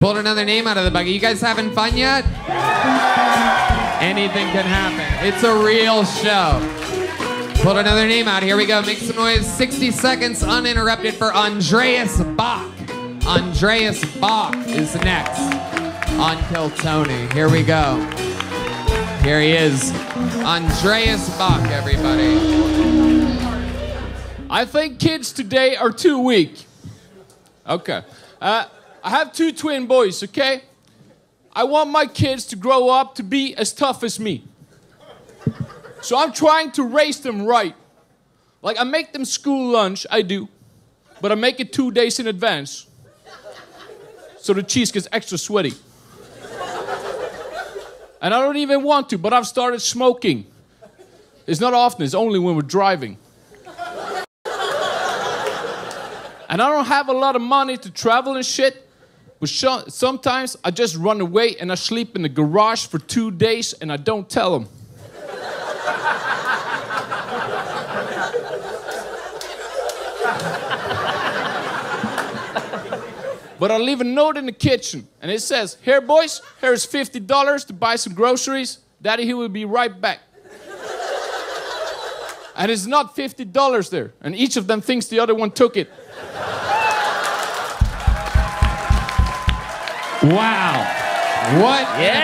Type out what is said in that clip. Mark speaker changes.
Speaker 1: Pulled another name out of the bucket. You guys having fun yet? Anything can happen. It's a real show. Pulled another name out. Here we go. Make some noise. 60 seconds uninterrupted for Andreas Bach. Andreas Bach is next on Kill Tony. Here we go. Here he is. Andreas Bach, everybody.
Speaker 2: I think kids today are too weak. Okay. Uh, I have two twin boys, okay? I want my kids to grow up to be as tough as me. So I'm trying to raise them right. Like I make them school lunch, I do, but I make it two days in advance. So the cheese gets extra sweaty. And I don't even want to, but I've started smoking. It's not often, it's only when we're driving. And I don't have a lot of money to travel and shit. But sometimes I just run away and I sleep in the garage for two days and I don't tell them. but I leave a note in the kitchen and it says, Here, boys, here's $50 to buy some groceries. Daddy, he will be right back. and it's not $50 there. And each of them thinks the other one took it.
Speaker 1: Wow. What?
Speaker 2: Yeah.